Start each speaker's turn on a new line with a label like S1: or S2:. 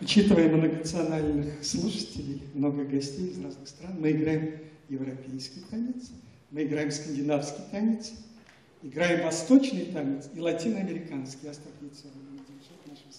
S1: Учитывая многонациональных слушателей, много гостей из разных стран, мы играем европейский танец, мы играем скандинавский танец, играем восточный танец и латиноамериканский, астрофицерный, нашим